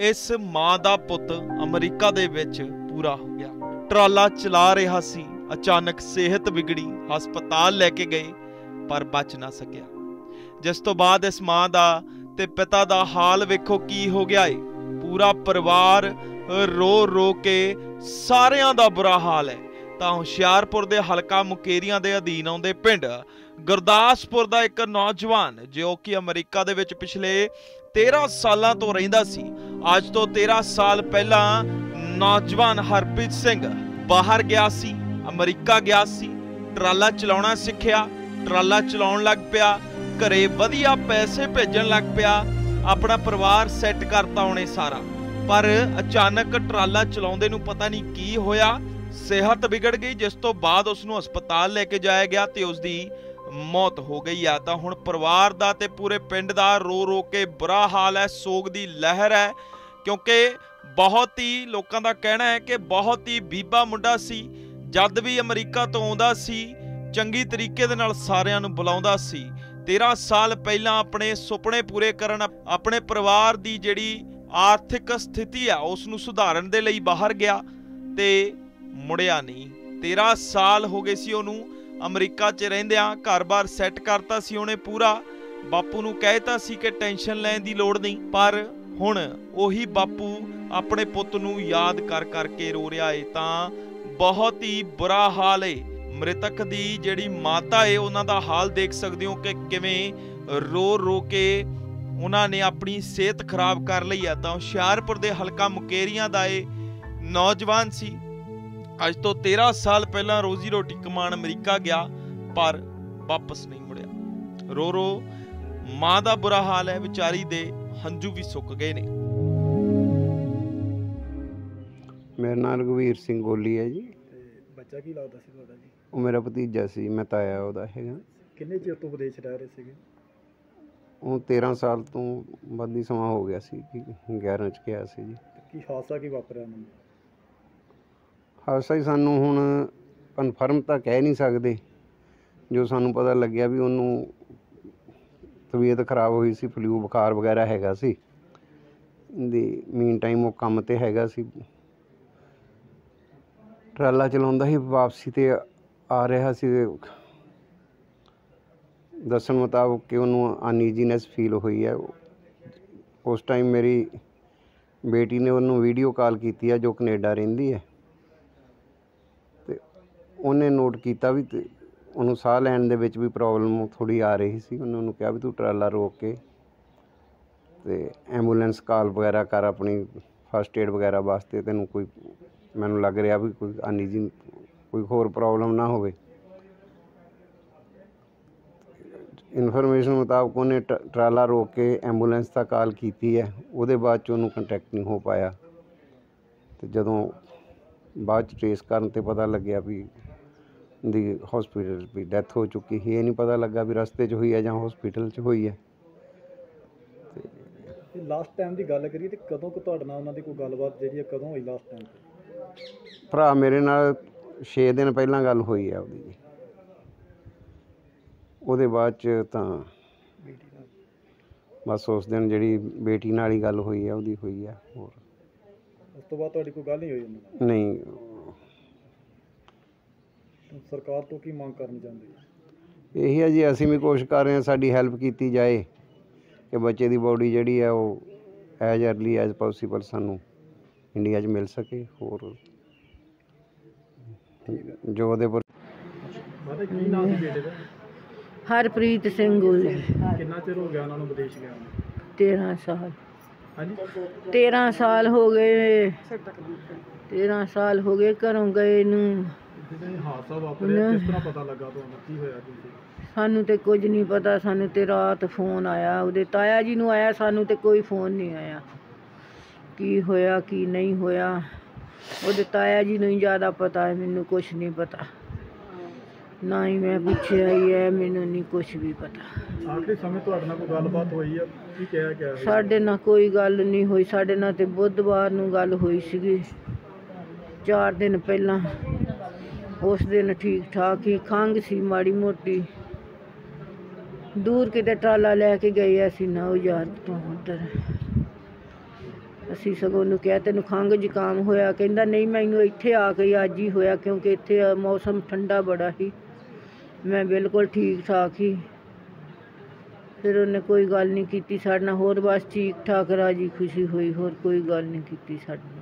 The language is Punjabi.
ਇਸ ਮਾਂ ਦਾ ਪੁੱਤ ਅਮਰੀਕਾ ਦੇ ਵਿੱਚ ਪੂਰਾ ਹੋ ਗਿਆ। ਟਰਾਲਾ ਚਲਾ ਰਿਹਾ ਸੀ, ਅਚਾਨਕ ਸਿਹਤ ਵਿਗੜੀ, ਹਸਪਤਾਲ ਲੈ ਕੇ ਗਏ, ਪਰ ਬਚ ਨਾ ਸਕਿਆ। ਜਿਸ ਤੋਂ ਬਾਅਦ ਇਸ ਮਾਂ ਦਾ ਤੇ ਪਿਤਾ ਦਾ ਹਾਲ ਵੇਖੋ ਕੀ ਹੋ ਗਿਆ ਏ। ਪੂਰਾ ਪਰਿਵਾਰ ਰੋ ਰੋ ਕੇ ਸਾਰਿਆਂ ਦਾ ਬੁਰਾ ਹਾਲ ਹੈ। ਤਾਂ ਹੁਸ਼ਿਆਰਪੁਰ ਦੇ ਹਲਕਾ ਮੁਕੇਰੀਆਂ ਦੇ ਅਧੀਨ ਆਉਂਦੇ ਪਿੰਡ ਗੁਰਦਾਸਪੁਰ ਦਾ ਇੱਕ ਨੌਜਵਾਨ ਜੋ ਕਿ ਅਮਰੀਕਾ ਦੇ ਵਿੱਚ ਪਿਛਲੇ 13 ਸਾਲਾਂ ਤੋਂ ਰਹਿੰਦਾ ਸੀ। ਅੱਜ ਤੋਂ 13 ਸਾਲ ਪਹਿਲਾਂ ਨੌਜਵਾਨ ਹਰਪ੍ਰੀਤ ਸਿੰਘ ਬਾਹਰ ਗਿਆ ਸੀ, ਅਮਰੀਕਾ ਗਿਆ ਸੀ, ਟਰਾਲਾ ਚਲਾਉਣਾ ਸਿੱਖਿਆ, ਟਰਾਲਾ ਚਲਾਉਣ ਲੱਗ ਪਿਆ, ਘਰੇ ਵਧੀਆ ਪੈਸੇ ਭੇਜਣ ਲੱਗ ਪਿਆ, ਆਪਣਾ ਪਰਿਵਾਰ ਸੈੱਟ ਕਰਤਾ ਉਹਨੇ ਸਾਰਾ। ਪਰ ਅਚਾਨਕ ਟਰਾਲਾ ਚਲਾਉਂਦੇ ਨੂੰ ਪਤਾ ਨਹੀਂ ਕੀ ਹੋਇਆ, ਸਿਹਤ ਵਿਗੜ ਗਈ, ਜਿਸ ਤੋਂ ਬਾਅਦ ਉਸ ਨੂੰ ਹਸਪਤਾਲ ਲੈ ਕੇ ਜਾਇਆ ਗਿਆ ਤੇ ਉਸ ਦੀ ਮੌਤ ਹੋ ਗਈ ਆ। ਤਾਂ ਹੁਣ ਪਰਿਵਾਰ ਦਾ ਤੇ ਪੂਰੇ ਪਿੰਡ ਦਾ ਰੋ ਰੋ ਕੇ ਬੁਰਾ ਹਾਲ ਹੈ, ਸੋਗ ਦੀ ਲਹਿਰ ਹੈ, ਕਿਉਂਕਿ ਬਹੁਤ ਹੀ ਲੋਕਾਂ ਦਾ ਕਹਿਣਾ ਹੈ ਕਿ ਬਹੁਤ ਹੀ ਬੀਬਾ ਮੁੰਡਾ ਸੀ, ਜਦ ਵੀ ਅਮਰੀਕਾ ਤੋਂ ਆਉਂਦਾ ਸੀ, ਚੰਗੀ ਤਰੀਕੇ ਦੇ ਨਾਲ ਸਾਰਿਆਂ ਨੂੰ ਬੁਲਾਉਂਦਾ ਸੀ। 13 ਸਾਲ ਪਹਿਲਾਂ ਆਪਣੇ ਸੁਪਨੇ ਪੂਰੇ ਕਰਨ, ਆਪਣੇ ਪਰਿਵਾਰ ਦੀ ਜਿਹੜੀ ਆਰਥਿਕ ਸਥਿਤੀ ਆ, ਉਸ ਨੂੰ ਸੁਧਾਰਨ ਦੇ ਲਈ ਬਾਹਰ ਗਿਆ ਤੇ ਮੁੜਿਆ ਨਹੀਂ। 13 ਸਾਲ ਹੋ ਗਏ ਸੀ ਉਹਨੂੰ ਅਮਰੀਕਾ 'ਚ ਰਹਿੰਦਿਆਂ ਘਰ-ਬਾਰ ਸੈੱਟ ਕਰਤਾ ਸੀ ਉਹਨੇ ਪੂਰਾ। ਬਾਪੂ ਨੂੰ ਕਹਿਤਾ ਸੀ ਕਿ ਟੈਨਸ਼ਨ ਲੈਣ ਦੀ ਲੋੜ ਨਹੀਂ, ਪਰ ਹੁਣ ਉਹੀ ਬਾਪੂ ਆਪਣੇ ਪੁੱਤ ਨੂੰ ਯਾਦ ਕਰ ਕਰਕੇ ਰੋ ਰਿਹਾ ਏ ਤਾਂ ਬਹੁਤ ਹੀ ਬੁਰਾ ਹਾਲ ਏ। ਮ੍ਰਿਤਕ ਦੀ ਜਿਹੜੀ ਮਾਤਾ ਏ, ਉਹਨਾਂ ਦਾ ਹਾਲ ਦੇਖ ਸਕਦੇ ਹੋ ਕਿ ਕਿਵੇਂ ਰੋ ਰੋ ਕੇ ਉਹਨਾਂ ਨੇ ਆਪਣੀ ਸਿਹਤ ਖਰਾਬ ਕਰ ਲਈ ਆ। ਤਾਂ ਹੁਸ਼ਿਆਰਪੁਰ ਦੇ ਹਲਕਾ ਮੁਕੇਰੀਆਂ ਦਾ ਏ ਨੌਜਵਾਨ ਸੀ। ਅੱਜ ਤੋਂ 13 ਸਾਲ ਪਹਿਲਾਂ ਰੋਜ਼ੀ ਰੋਟੀ ਕਮਾਣ ਅਮਰੀਕਾ ਗਿਆ ਪਰ ਵਾਪਸ ਨਹੀਂ ਮੁੜਿਆ। ਰੋ ਰੋ ਮਾਂ ਦਾ ਬੁਰਾ ਹਾਲ ਹੈ ਵਿਚਾਰੀ ਦੇ ਹੰਝੂ ਵੀ ਸੁੱਕ ਗਏ ਨੇ। ਮੇਰਾ ਨਾਮ ਰਘਵੀਰ ਸਿੰਘ ਗੋਲੀ ਹੈ ਜੀ। ਬੱਚਾ ਕੀ ਲੱਗਦਾ ਸੀ ਤੁਹਾਡਾ ਜੀ? ਉਹ ਮੇਰਾ ਭਤੀਜਾ ਸੀ ਮੈਂ ਤਾਇਆ ਉਹਦਾ ਹੈਗਾ। ਕਿੰਨੇ ਚਿਰ ਤੋਂ ਵਿਦੇਸ਼ ਰਹਿ ਰਹੇ ਸੀਗੇ? ਉਹ 13 ਸਾਲ ਤੋਂ ਵੱਧ ਹੀ ਸਮਾਂ ਹੋ ਗਿਆ ਸੀ ਕਿ 11 ਚ ਗਿਆ ਸੀ ਜੀ। ਕੀ ਹਾਦਸਾ ਕੀ ਵਾਪਰਿਆ ਉਹਨਾਂ ਨੂੰ ਜੀ, ਸਾਨੂੰ ਹੁਣ ਕਨਫਰਮ ਤਾਂ ਕਹਿ ਨਹੀਂ ਸਕਦੇ। ਜੋ ਸਾਨੂੰ ਪਤਾ ਲੱਗਿਆ ਵੀ ਉਹਨੂੰ ਤਬੀਅਤ ਖਰਾਬ ਹੋਈ ਸੀ ਫਲੂ ਬੁਖਾਰ ਵਗੈਰਾ ਹੈਗਾ ਸੀ। ਦੀ ਮੀਨ ਟਾਈਮ ਉਹ ਕੰਮ ਤੇ ਹੈਗਾ ਸੀ। ਟਰਾਲਾ ਚਲਾਉਂਦਾ ਸੀ, ਵਾਪਸੀ ਤੇ ਆ ਰਿਹਾ ਸੀ। ਤੇ ਦੱਸਣ ਮੁਤਾਬਕ ਕਿ ਉਹਨੂੰ ਅਨਈਜ਼ੀਨੈਸ ਫੀਲ ਹੋਈ ਹੈ। ਉਸ ਟਾਈਮ ਮੇਰੀ ਬੇਟੀ ਨੇ ਉਹਨੂੰ ਵੀਡੀਓ ਕਾਲ ਕੀਤੀ ਹੈ, ਜੋ ਕੈਨੇਡਾ ਰਹਿੰਦੀ ਹੈ। ਉਹਨੇ ਨੋਟ ਕੀਤਾ ਵੀ ਤੇ ਉਹਨੂੰ ਸਾਹ ਲੈਣ ਦੇ ਵਿੱਚ ਵੀ ਪ੍ਰੋਬਲਮ ਥੋੜੀ ਆ ਰਹੀ ਸੀ। ਉਹਨੇ ਉਹਨੂੰ ਕਿਹਾ ਵੀ ਤੂੰ ਟਰਾਲਾ ਰੋਕ ਕੇ ਤੇ ਐਂਬੂਲੈਂਸ ਕਾਲ ਵਗੈਰਾ ਕਰ ਆਪਣੀ ਫਸਟ ਏਡ ਵਗੈਰਾ ਵਾਸਤੇ। ਤੈਨੂੰ ਕੋਈ ਮੈਨੂੰ ਲੱਗ ਰਿਹਾ ਵੀ ਕੋਈ ਅਨਈਜੀ ਕੋਈ ਹੋਰ ਪ੍ਰੋਬਲਮ ਨਾ ਹੋਵੇ। ਇਨਫੋਰਮੇਸ਼ਨ ਮੁਤਾਬਕ ਉਹਨੇ ਟ- ਟਰਾਲਾ ਰੋਕ ਕੇ ਐਂਬੂਲੈਂਸ ਦਾ ਕਾਲ ਕੀਤੀ ਹੈ। ਉਹਦੇ ਬਾਅਦ ਚ ਉਹਨੂੰ ਕੰਟੈਕਟ ਨਹੀਂ ਹੋ ਪਾਇਆ। ਤੇ ਜਦੋਂ ਬਾਅਦ ਚ ਟ੍ਰੇਸ ਕਰਨ ਤੇ ਪਤਾ ਲੱਗਿਆ ਵੀ ਦੀ ਹਸਪੀਟਲ ਵੀ ਡੈਥ ਹੋ ਚੁੱਕੀ ਸੀ ਇਹ ਨਹੀਂ ਪਤਾ ਲੱਗਾ ਵੀ ਰਸਤੇ 'ਚ ਹੋਈ ਹੈ ਜਾਂ ਹਸਪੀਟਲ 'ਚ ਹੋਈ ਹੈ। ਤੇ ਲਾਸਟ ਟਾਈਮ ਦੀ ਗੱਲ ਕਰੀਏ ਤੇ ਕਦੋਂ ਕੁ ਤੁਹਾਡੇ ਨਾਲ ਉਹਨਾਂ ਦੀ ਕੋਈ ਗੱਲਬਾਤ ਜਿਹੜੀ ਹੈ ਕਦੋਂ ਹੋਈ ਲਾਸਟ ਟਾਈਮ ਭਰਾ ਮੇਰੇ ਨਾਲ 6 ਦਿਨ ਪਹਿਲਾਂ ਗੱਲ ਹੋਈ ਹੈ ਉਹਦੀ ਜੀ। ਉਹਦੇ ਬਾਅਦ ਚ ਤਾਂ ਬਸ ਉਸ ਦਿਨ ਜਿਹੜੀ ਬੇਟੀ ਨਾਲ ਹੀ ਗੱਲ ਹੋਈ ਹੈ ਉਹਦੀ ਹੋਈ ਹੈ ਹੋਰ। ਉਸ ਤੋਂ ਬਾਅਦ ਤੁਹਾਡੀ ਕੋਈ ਗੱਲ ਨਹੀਂ ਹੋਈ ਉਹਨਾਂ? ਨਾਲ ਨਹੀਂ ਸਰਕਾਰ ਤੋਂ ਕੀ ਮੰਗ ਕਰਨੀ ਚਾਹੁੰਦੇ ਹੋ? ਇਹੀ ਹੈ ਜੀ ਅਸੀਂ ਵੀ ਕੋਸ਼ਿਸ਼ ਕਰ ਰਹੇ ਹਾਂ ਸਾਡੀ ਹੈਲਪ ਕੀਤੀ ਜਾਏ ਕਿ ਬੱਚੇ ਦੀ ਬੋਡੀ ਜਿਹੜੀ ਹੈ ਉਹ ਐਜ਼ ਅਰਲੀ ਐਜ਼ ਪੋਸੀਬਲ ਸਾਨੂੰ ਇੰਡੀਆ 'ਚ ਮਿਲ ਸਕੇ ਹੋਰ ਜੋ ਉਹਦੇ ਪਰ ਮਾਤਾ ਕੀ ਨਾਮ ਸੀ ਬੇਟੇ ਦਾ? ਹਰਪ੍ਰੀਤ ਸਿੰਘ ਗੋਲੇ। ਕਿੰਨਾ ਚਿਰ ਹੋ ਗਿਆ ਉਹਨਾਂ ਨੂੰ ਵਿਦੇਸ਼ ਗਿਆ ਨੂੰ? 13 ਸਾਲ। ਹਾਂਜੀ? 13 ਸਾਲ ਹੋ ਗਏ। 13 ਸਾਲ ਹੋ ਗਏ ਘਰੋਂ ਗਏ ਨੂੰ। ਜਦੋਂ ਇਹ ਹਾਦਸਾ ਵਾਪਰਿਆ। ਕਿਸ ਤਰ੍ਹਾਂ ਪਤਾ ਲੱਗਾ ਤੁਹਾਨੂੰ? ਕੀ ਹੋਇਆ ਤੁਸੀਂ ਸਾਨੂੰ ਤੇ ਕੁਝ ਨਹੀਂ ਪਤਾ। ਸਾਨੂੰ ਤੇ ਰਾਤ ਫੋਨ ਆਇਆ। ਉਹਦੇ ਤਾਇਆ ਜੀ ਨੂੰ ਆਇਆ। ਸਾਨੂੰ ਤੇ ਕੋਈ ਫੋਨ ਨਹੀਂ ਆਇਆ। ਕੀ ਹੋਇਆ ਕੀ ਨਹੀਂ ਹੋਇਆ? ਉਹਦੇ ਤਾਇਆ ਜੀ ਨੂੰ ਹੀ ਜ਼ਿਆਦਾ ਪਤਾ ਹੈ। ਮੈਨੂੰ ਕੁਝ ਨਹੀਂ ਪਤਾ। ਨਾ ਹੀ ਮੈਂ ਪੁੱਛਿਆ ਹੀ ਹੈ। ਮੈਨੂੰ ਨਹੀਂ ਕੁਝ ਵੀ ਪਤਾ। ਆਖਰੀ ਸਮੇਂ ਤੁਹਾਡੇ ਨਾਲ ਕੋਈ ਗੱਲਬਾਤ ਹੋਈ ਆ? ਕੀ ਕਿਹਾ ਗਿਆ ਹੈ? ਸਾਡੇ ਨਾਲ ਕੋਈ ਗੱਲ ਨਹੀਂ ਹੋਈ। ਸਾਡੇ ਨਾਲ ਤੇ ਬੁੱਧਵਾਰ ਨੂੰ ਗੱਲ ਹੋਈ ਸੀਗੀ। 4 ਦਿਨ ਪਹਿਲਾਂ। ਉਸ ਦਿਨ ਠੀਕ ਠਾਕ ਹੀ ਖੰਘ ਸੀ ਮਾੜੀ ਮੋਟੀ। ਦੂਰ ਕਿਤੇ ਟਰਾਲਾ ਲੈ ਕੇ ਗਏ ਅਸੀਂ, ਨਾ ਉਹ ਯਾਰ ਤੋਂ ਉਧਰ। ਅਸੀਂ ਸਗੋਂ ਉਹਨੂੰ ਕਿਹਾ, ਤੈਨੂੰ ਖੰਘ ਜ਼ੁਕਾਮ ਹੋਇਆ? ਕਹਿੰਦਾ, ਨਹੀਂ, ਮੈਨੂੰ ਇੱਥੇ ਆ ਕੇ ਅੱਜ ਹੀ ਹੋਇਆ, ਕਿਉਂਕਿ ਇੱਥੇ ਮੌਸਮ ਠੰਡਾ ਬੜਾ ਸੀ ਮੈਂ ਬਿਲਕੁਲ ਠੀਕ ਠਾਕ ਹੀ। ਫਿਰ ਉਹਨੇ ਕੋਈ ਗੱਲ ਨਹੀਂ ਕੀਤੀ ਸਾਡੇ ਨਾਲ, ਹੋਰ ਬਸ ਠੀਕ ਠਾਕ, ਰਾਜੀ ਖੁਸ਼ੀ ਹੋਈ, ਹੋਰ ਕੋਈ ਗੱਲ ਨਹੀਂ ਕੀਤੀ ਸਾਡੇ ਨਾਲ।